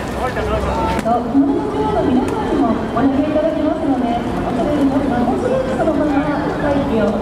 どうした?どうした?えっと、昨日の今日の皆さんにもお呼びいただきますので、おすすめに、もしもしそのまま、快挙を。